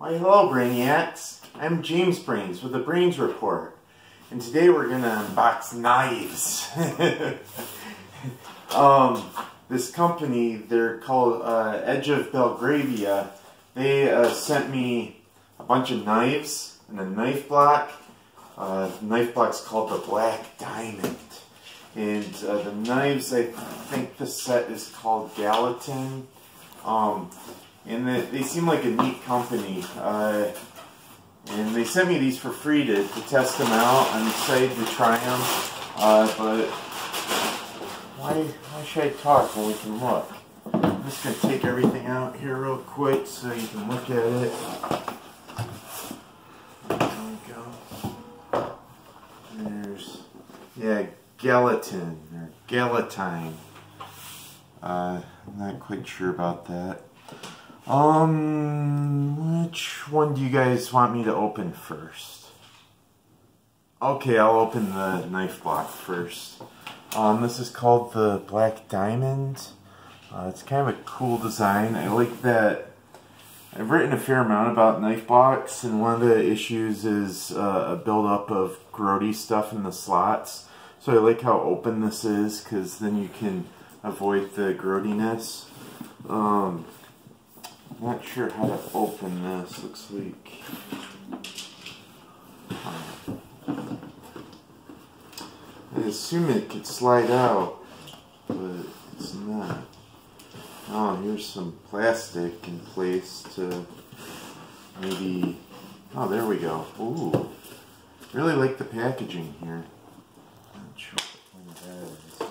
Why hello Brainiacs, I'm James Brains with the Brains Report and today we're gonna unbox knives. um, this company, they're called uh, Edge of Belgravia, they uh, sent me a bunch of knives and a knife block. Uh, the knife block's called the Black Diamond. And uh, the knives, I think the set is called Galatine. Um, and they, they seem like a neat company. Uh, and they sent me these for free to, to test them out. I'm excited to try them, uh, but why, why should I talk when we can look? I'm just going to take everything out here real quick so you can look at it. There we go. There's, yeah, gelatin, or galatine. Uh, I'm not quite sure about that. Um, which one do you guys want me to open first? Okay, I'll open the knife block first. Um, this is called the Black Diamond. Uh, it's kind of a cool design. I like that. I've written a fair amount about knife blocks, and one of the issues is uh, a buildup of grody stuff in the slots. So I like how open this is, because then you can avoid the grodiness. Um, not sure how to open this. Looks like. I assume it could slide out, but it's not. Oh, here's some plastic in place to maybe. Oh, there we go. Ooh. Really like the packaging here. Not sure what that is.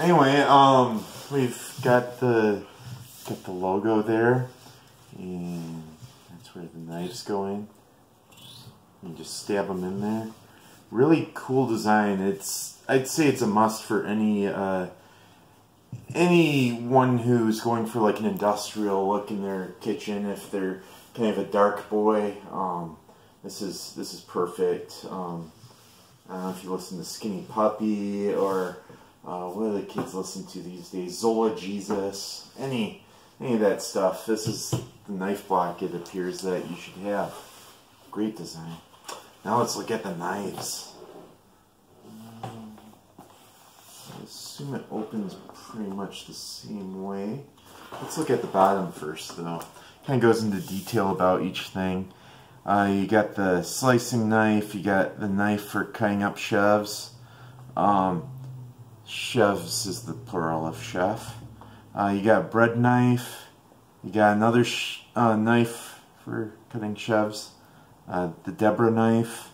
Anyway, um, we've got the got the logo there, and that's where the knife's going. You just stab them in there. Really cool design. It's I'd say it's a must for any uh, anyone who's going for like an industrial look in their kitchen. If they're kind of a dark boy, um, this is this is perfect. Um, I don't know if you listen to Skinny Puppy or uh, what do the kids listen to these days? Zola Jesus, any any of that stuff. This is the knife block. It appears that you should have. Great design. Now let's look at the knives. Um, I assume it opens pretty much the same way. Let's look at the bottom first, though. Kind of goes into detail about each thing. Uh, you got the slicing knife. You got the knife for cutting up sheves. Um, Chefs is the plural of chef. Uh, you got bread knife. You got another uh, knife for cutting chefs. Uh, the Deborah knife.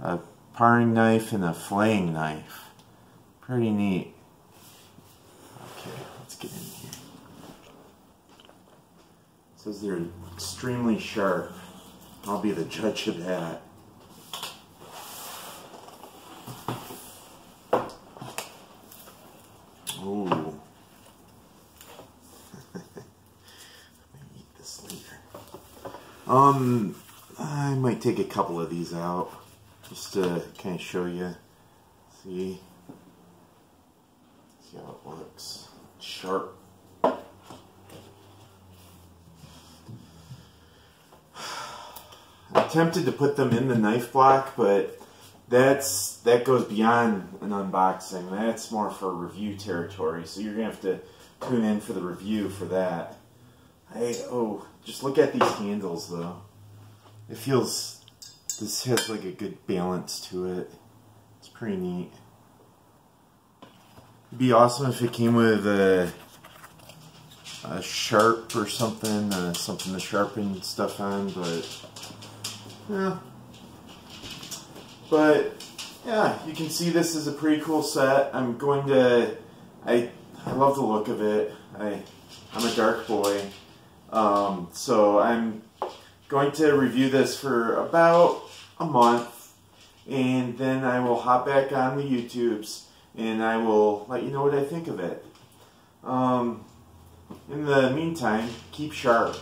A paring knife and a flaying knife. Pretty neat. Okay, let's get in here. It says they're extremely sharp. I'll be the judge of that. Ooh. eat this later. Um, I might take a couple of these out just to kind of show you. See? See how it looks. Sharp. I'm tempted to put them in the knife block, but that's that goes beyond an unboxing. That's more for review territory. So you're gonna have to tune in for the review for that. Hey, oh, just look at these handles though. It feels this has like a good balance to it. It's pretty neat. It'd be awesome if it came with a, a sharp or something, uh, something to sharpen stuff on, but yeah. But yeah, you can see this is a pretty cool set. I'm going to, I, I love the look of it. I, I'm a dark boy. So I'm going to review this for about a month and then I will hop back on the YouTubes and I will let you know what I think of it. Um, in the meantime, keep sharp.